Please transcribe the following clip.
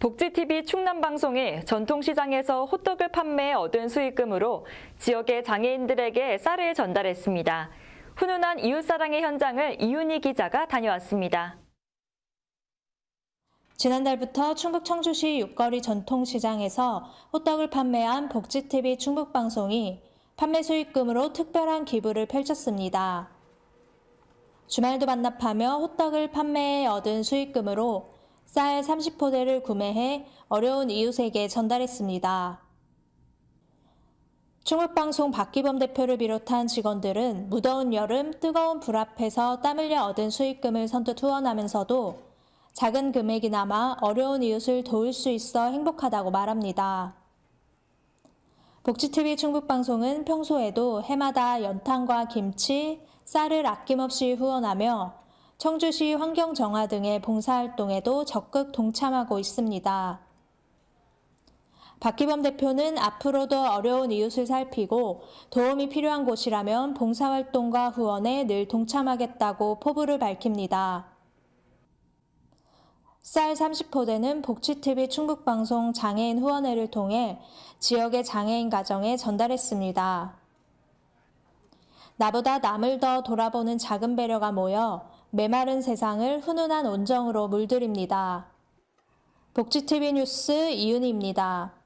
복지TV 충남방송이 전통시장에서 호떡을 판매해 얻은 수익금으로 지역의 장애인들에게 쌀을 전달했습니다. 훈훈한 이웃사랑의 현장을 이윤희 기자가 다녀왔습니다. 지난달부터 충북 청주시 육거리 전통시장에서 호떡을 판매한 복지TV 충북방송이 판매 수익금으로 특별한 기부를 펼쳤습니다. 주말도 반납하며 호떡을 판매해 얻은 수익금으로 쌀 30포대를 구매해 어려운 이웃에게 전달했습니다. 충북방송 박기범 대표를 비롯한 직원들은 무더운 여름 뜨거운 불 앞에서 땀 흘려 얻은 수익금을 선뜻 후원하면서도 작은 금액이나마 어려운 이웃을 도울 수 있어 행복하다고 말합니다. 복지TV 충북방송은 평소에도 해마다 연탄과 김치, 쌀을 아낌없이 후원하며 청주시 환경정화 등의 봉사활동에도 적극 동참하고 있습니다. 박기범 대표는 앞으로도 어려운 이웃을 살피고 도움이 필요한 곳이라면 봉사활동과 후원에 늘 동참하겠다고 포부를 밝힙니다. 쌀 30포대는 복지TV 충북방송 장애인 후원회를 통해 지역의 장애인 가정에 전달했습니다. 나보다 남을 더 돌아보는 작은 배려가 모여 메마른 세상을 훈훈한 온정으로 물들입니다. 복지TV 뉴스 이윤희입니다.